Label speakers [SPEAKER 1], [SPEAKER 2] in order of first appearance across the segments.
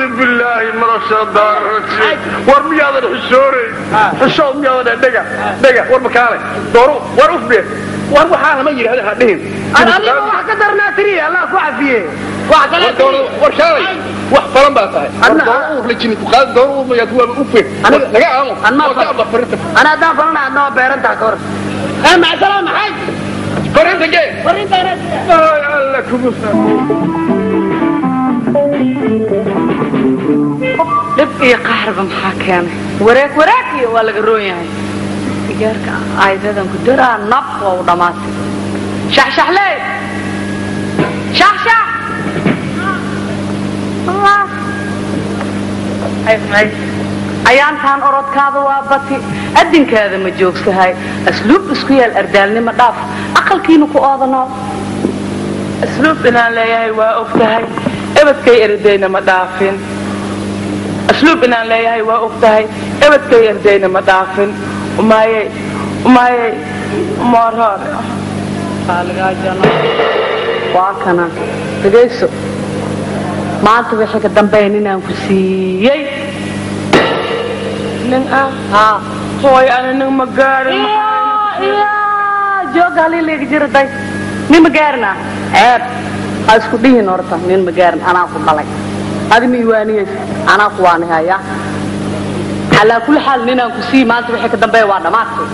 [SPEAKER 1] اعوذ بالله من الشيطان ورمي هذا الحشوري حشو مي هذا دغا دغا ورمكاله دورو وروف بيه وار وحاله ما يري هذا دهين انا اللي ما واحد قدرنا تري الله كو عافيه واحد انا دورو ورشاوي واح فلان باه صاحي انا دورو في الجيم وقال دورو ما يدوا اوفه انا دغا انا ما انا دا فلان انا بيرنتا كور اي مع السلامه حاج
[SPEAKER 2] فرنتا جاي فرنتا انا يا الله كبسنا Thank you. dhib iyo qaxarba maxaa keenay waraag waraagiy waa laga roon yahay igeerka aydadan ku daraa nab waa u dhammaatay shaxshaxley shaxshax ayaantaan orodkaada waa bati adinkaada ma joogsahay asluub isku yaal ardaalnimo dhaaf aqalkiina ku oodanaaw asluub inaan leeyahay waa ogtahay ebadkay eradayna ma dhaafin asluub inaan leeyahay waa og tahay ebadkay ardayna ma dhaafin waa kana dhegayso maanta wixii ka dambayn inaan ku siiyey jooga halileega jiraday nin ma gaarin ah ceeb ha isku dhihin horta nin ma gaarin anaa ku dhalay adimiiwaaniye anaas waani haya calaa kulli xaal ninaan ku sii maanta wixii ka dambeeya waa dhammaadkay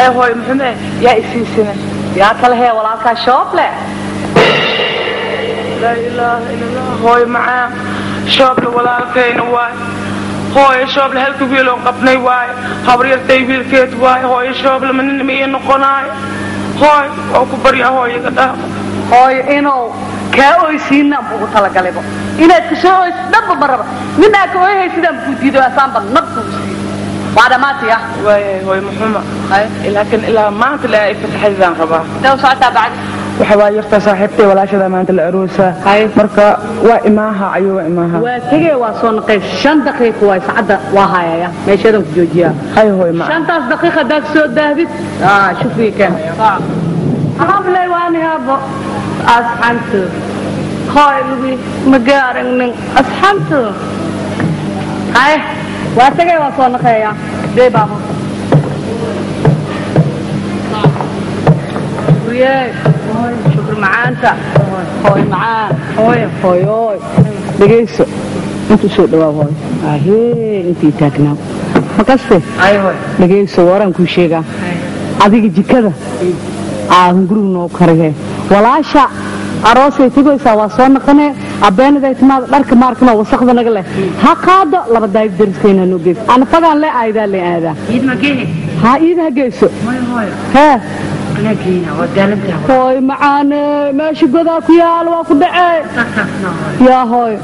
[SPEAKER 2] ay hooy muxume yaa isiisine yaa kale hee walaalkaa shooble laa ilaaha illallah hooy macaa shooble walaalkayna waay hooyo shooble halka wiiloon qabnay waay habaryartay wiilkeed waay hooyo shooble ma nin maiyo noqonaayo hooy oo ku barya hooyaga dhah hooyo inuu kaa oysiinna anbuu u talagalaba inaad ka soo hoyso dhanba maraba ninaa ka hoyhay sidaan kuu diiday waa saanba nab kuu siiyo waa dhamaatay ah way muxuma laakiin ilaa maanta la ifataxadidaan rabaa daw socotaa bacdi waxa waa yarta saaxiibtay walaashada maanta la aroosa marka waa imaaha ayuu waa imaaha waa tegee waa soo naqay shan daqiiqo waa saacadda waa hayaya meeshadan ku joojiyaa hay hoy ma shantaas daqiiq haddaad soo daahdid shufii keen alhamdulilah waani habo asxaabtooda khaylugi maga aragnin asxaabtu aye waa tagay waa soo naqeeya dee baabo eh. macaanta hooy macaan hooy hooy hooy dhegayso intuu soo dhawaa hooy ahee intii taagnaa makaste dhegayso waraan kuu sheegaa adiga jikada aa ah, hungurigu noo karihee walaasha aroos way waa soo naqanee abeenaday timaada dharka maarkanoo wasaqda naga leh ha qaado laba daayib dariskayna noo anafagaan le aayadaa le aadaa haa iidaha geyso هوي معانا ماشي قداك يا الواك دعي يا هوي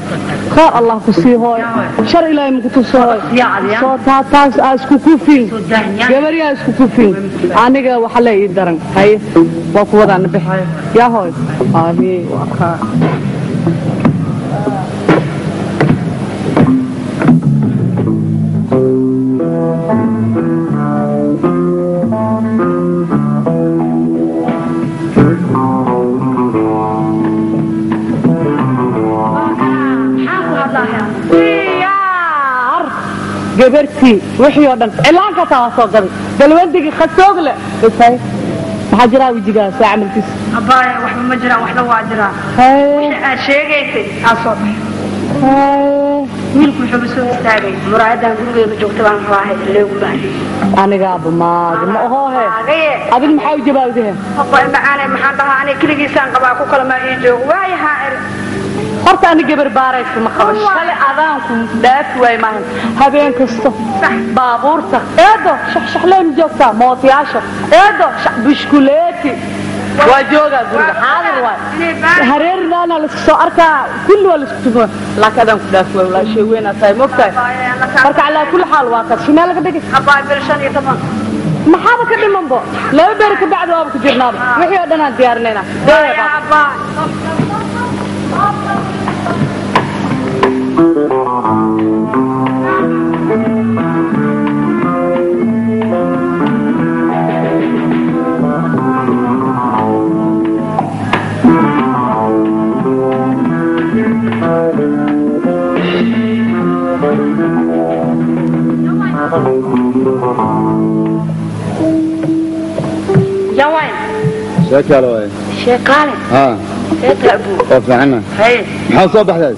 [SPEAKER 2] خير الله كسي هوي شر إلهي مكتوس هوي تا تا أسكو كوفين جبر يا أسكو كوفين أنا وحلا يدرن هاي وقوة أنا بح يا هوي آمي وخا gabartii wixii oo dhan cilaan ka taa soo gaday bal waldigii khasoogle isay maxaa jira wejigaas waa camalkiis abaya waxba ma jiraan waxba waa jiraan wixii aad sheegaysay aa soo baxay wiilku wuxuu soo istaagay muraadan gurigeeda joogta baan raahay leegu baahay aniga abmaag ma ohohe adin maxaa u jawaabdeen abay macaanay maxaan dhahaa aniga keligiisaan qabaa ku kala maa ii joogo waayahaa horta ani gabar baaraysa ma qabo shale adaanku dhaafi waay maahan habeen kasta baabuurta eedo shaxshaxleen joogtaa mootiyaasha eedo bushkuleeti waa joogaa guriga xaadir waay hareerinaana laisku soo arkaa kulli waa laisku tumo laakiin adaan ku dhaafi waay walaa shay weynaa tahay mogtahay marka calaa kulli xaal waa kaas shumee laga dhigay maxaaba ka dhimanbo laba beer ka bacdi waaba ku jirnaaba wixii oo dhan aan diyaarinayna شكرا شكرا اه اتعبوا
[SPEAKER 1] وفعنا محاول صبح لك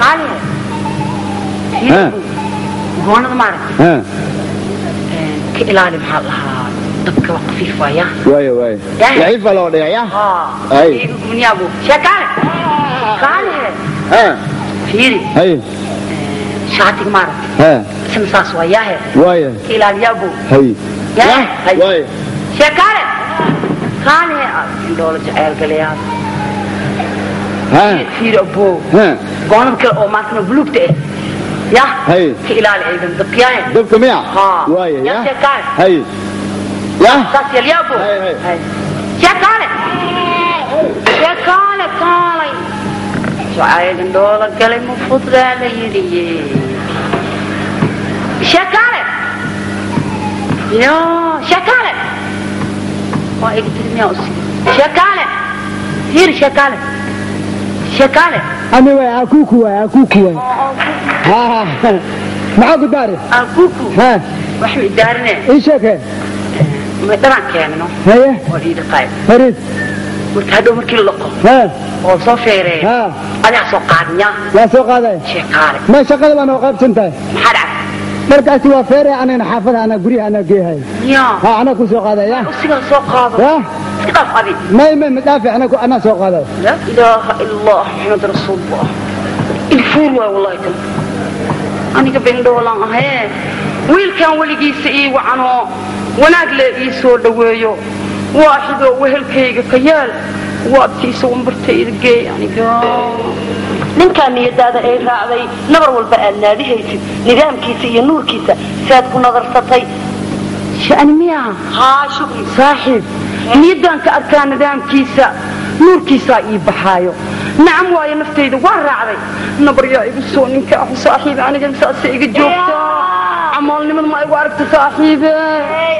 [SPEAKER 2] Kali goonada maaragta ka ilaali maxaa lahaa dabka wax qafiifa ya
[SPEAKER 1] waay waay daciifa loo dhiga ya ay
[SPEAKER 2] niyaagu shakaale kaale ha fiiri hay shaatig maaragta isna saas waa yahe waay ilaaliyaagu hay ya hay waay shakaale kaale indhoola jacayl galayaa híró gonomka oo maantana bulugta ah ya ka ilaali ciidan dabkiyaay dabka miya waaya ya hay ya sasyalyaabo jakaale jakaale kaalay socaydan doola galay mufudgaa la yidhiye shakaale yo shakaale waa igtirmiyaa usi shakaale hir shakaale شكاله أنا وي أكوكو وي أكوكو وي ها ها معاك داري أكوكو ها وحوي دارنا إيش هكا طبعا كامنو هيا وليد قايد هريد وتهدو مركي اللقو ها وصو ها أنا
[SPEAKER 1] سو يا شكالي ما أنا انت markaasi waa feere anayna xaafada anaa anaa geehay ha anaa ku soo soo qaado
[SPEAKER 2] قف أبي ما ما مدافع أنا أنا سوق هذا لا إله إلا الله محمد رسول الله الفور والله كم أنا قبل دولا هاي ويل كان ولقي سئي وعنو ونقل يسوع دويو واحد وهل كيك كيال وابتيس ومبرتي الجي يعني ninkaan niyadaada ay raacday nabar walba aad naadihaysid nidaamkiisa iyo nuurkiisa si aad ku nadarsatay shani miya haa shuqli saaxiib niyaddaan ka arkaa nidaamkiisa nuurkiisaa ii baxaayo nacam waayo naftayda waa raacday nabaryaa igu soo ninka ahu saaxiibe aniga saasa iga joogta camoolnimad ma igu aragta saaxiibe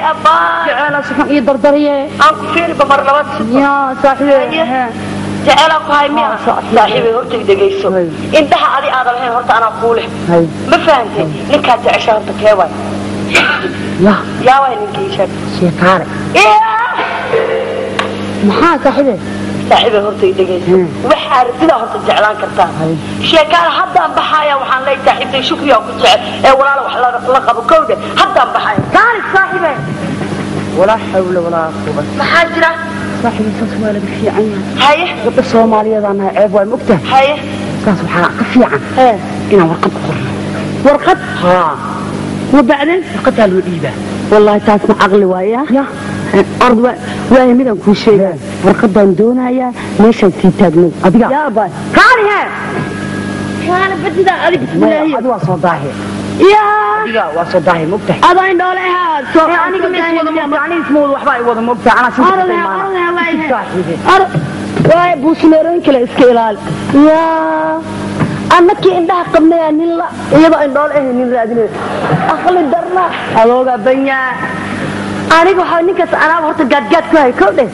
[SPEAKER 2] jeceelaa suxun ii dardarye saaxiibe jeceelaa ku hay miya saaxiibay horta degayso indhaha adi aadan lahayn horta anaa kuu leh ma fahantay ninkaa jecesha horta keebay yaawaa ninkii sheeg sheekaare maxaa saaxiibe saaxiibe horta dhageyso waxa aragtida horta jeclaan kartaa sheekada haddaan baxaya waxaan leey saaxiibtay shukriya ku jecel ee walaal wax la qabo kowde haddaan baxaya taari saaxiibe ولا حول ولا قوة محاجرة صاحبي ساس ولا في عينها هاي قد الصومالية أنا عيب ومكته هاي ساس وحا قفيعة هاي إنا ورقة قرن ورقة ها وبعدين قتلوا إيبه والله تاسمع ما ويا يا أرض ويا ميدان كل شيء ورقدان دونايا ماشان تيتاجني أبيع يا باي كان هي كان بدنا أدي بسم الله يا وصداهي مبتح أبا إن دولة كم اسمه اسمه أنا شو أرض أرض الله أرض واي بوسمرين كلا إسكيلال يا anakii indhaha qabnaya ninla iyadoo indhool ah nin raadinay aqli darna adooga banyaa aniga waxaa ninkaas anaaba horta gaadgaad ku hay koldhe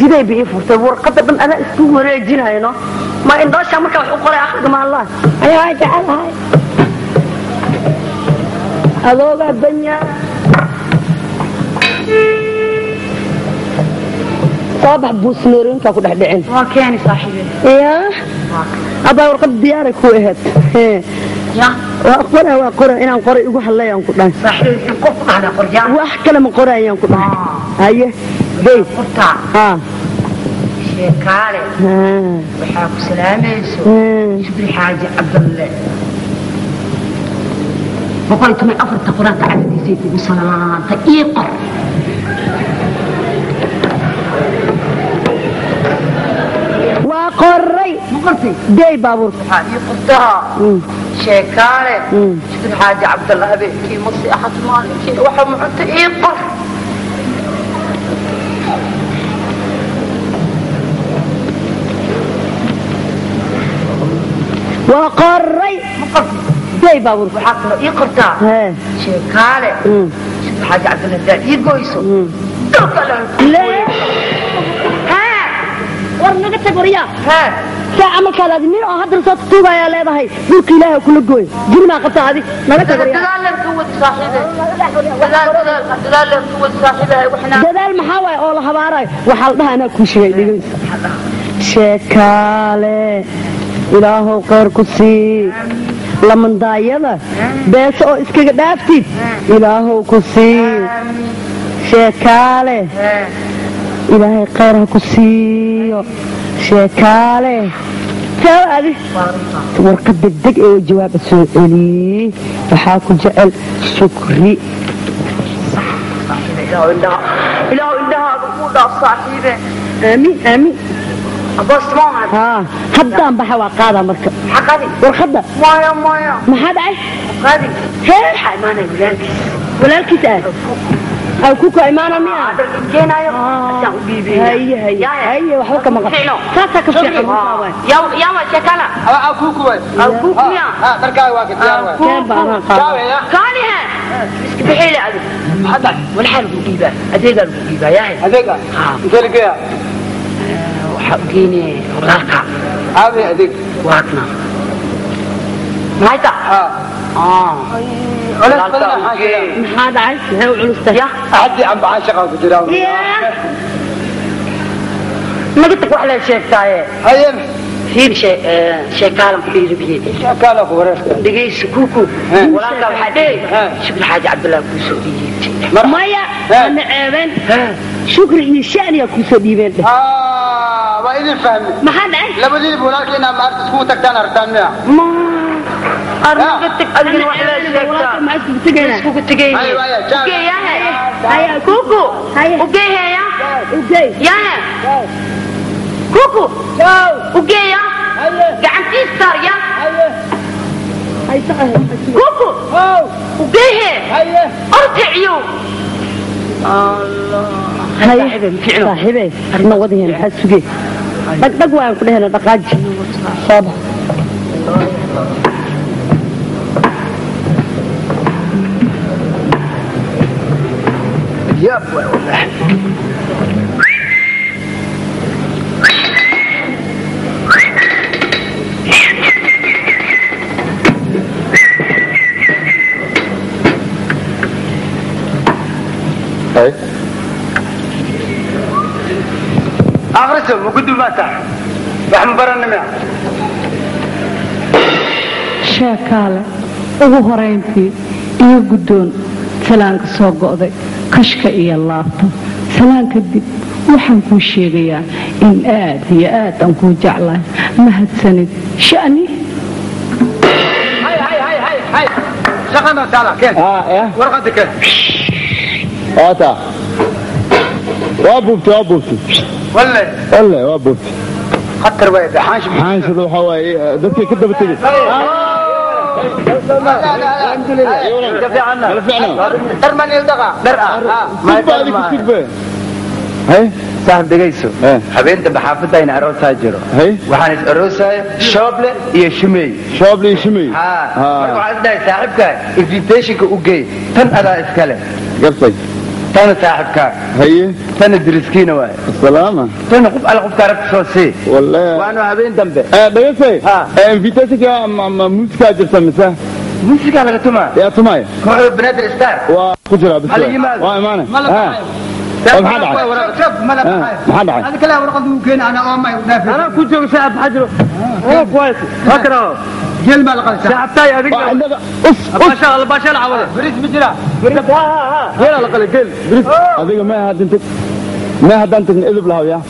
[SPEAKER 2] jiday bii furtay warqadda dhan anaa isku wareejin hayno ma indhooshaa markaa wax u qoray akhriga maanlaan ayaa jecelahay adooga banyaa soo bax buusmeerooyinkaa ku dhex dhicin waa keeni saaxiibe yaa abbaa warqad diyaara ku ahayd waa qora waa qora inaan qoray igu hallayaan ku dhahay wax kale ma qorayaan ku dhahay haye bey sheekaale waxaa ku salaamayso shukri xaaji cabdalle boqol toban afarta quraanka cagdiisay kugu salaantay ii qor waa qora قلتي داي بابور حاجي قلتها شيكاري شكل حاجة عبد الله أبي كي مصي أحد مالك وحم عدت إيه قر وقري داي بابور حقنا إيه قرتها شيكاري شكل حاجة عبد الله دا إيه قويسو لا ها ورنقتك وريا ها saaca markaad ah, admin oo hadda soo tuubayaa leedahay dhulka ilaaha kula gooy jirimaa qabta adi dadaal maxaa waay oo la habaaray waxaa la dhaha anaa kuu shigay dhigansa sheekaale ilaahow khayr ku sii lamandaayada beeso oo iskaga dhaaftid ilaahow ku sii sheekaale ilaahay khayr ha ku siiyo شكالي شكالي ورقة دقدق ايه جواب سؤالي فحاكو جعل شكري صح إله إله إله إله أقول صاحبي آمين آمين ها هدان بحا وقادا مركب حقادي ورخدا مايا ما حد عايش حقادي هي حي ما انا ولالكيس ولالكيس آه هاكوكا إمانا ميا آه، جينا يا آه، بيبي هي هي هي وحبك مقف ساسا كفيح يا يا وشكلا هاكوكا هاكوكا ميا آه، تركاي واقف كان بعنا قال قال ها بحيلة أبي حضر والحال بجيبة أديقا بجيبة يا هي أديقا مثل كيا وحقيني وراكا أبي أديق واقنا مايتا اه
[SPEAKER 1] علوس بدنا حاجه
[SPEAKER 2] هذا عايش هو علوس يا عدي عم بعاشقها وتجراوي ما قلت لك وحلا شيء تاعي هيا فين شيء آه، شيء كلام في ربيتي شيء كلام ورثت دقي سكوكو ولا كلام حدي شوف الحاج عبد الله كوسودي مايا انا عيبن شكر ان شان يا كوسودي بين
[SPEAKER 1] اه ما فهمت ما حد لابد لي بولاك انا ما عرفت سكوتك انا رتان
[SPEAKER 2] ما أيوة، أيوة. كوكو وقيا قعدتي السارية كوكو وقيا ارجعيو الله صاحبي صاحبي انا وضعي انا حاسس بيه دق دق وين كلنا دقاج صباح
[SPEAKER 1] yaab akriso mugudub ma tahay wax mubaranimia
[SPEAKER 2] sheekaale ugu horayntii iyo guddoon salaanka soo go'day kashka iyo laabta salaan kadib waxaan kuu sheegayaa in aad iyo aad aan kuu jeclahay mahadsanid sha'ni
[SPEAKER 1] وابوبتي وابوبتي ولا ولا وابوبتي خطر بقى حانش حانش روحه دتي كده بتجي الحمد لله دفعنا دفعنا ترمن يلدغا درعا ما يترمى هاي سهم دقيسو حبينتا بحافظة إن عروسها جرو هاي وحان عروسها شوبلة يا شمي شوبلة يا شمي ها ها وعندها صاحبك انفيتيشنك اوكي تن ادا اسكالي قلت تانا تاحكا هي تانا درسكينا واي السلامة تانا قف على قف كارك سوسي والله وانا هابين دمبة اه دمسي ها اه انفيتاسك يا ام ام موسيقى جرسا مسا موسيقى لك توما يا توما يا كوحي بنات الاستار وا خجرة بسوا هل يمال وا امانا ها شوف ملا آه، بحاجة محمد بحاجة هذا كلام ورقة ممكن انا امي ونافي انا كنت جرسا بحجر آه. اوه كويس اكره جل مال شعبتا يا ذيك اوف باشا الباشا العوض بريد مجرا بريد ها
[SPEAKER 2] ها
[SPEAKER 1] ها يلا جل آه، آه. بريد هذيك ما هاد انت ما هاد انت نقلب لها يا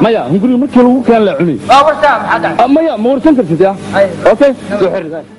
[SPEAKER 1] مايا هنقول مركي لو كان لعبني اه
[SPEAKER 2] ورتا محدد
[SPEAKER 1] آه، مايا ما ورتن كرتيا اوكي سو حرد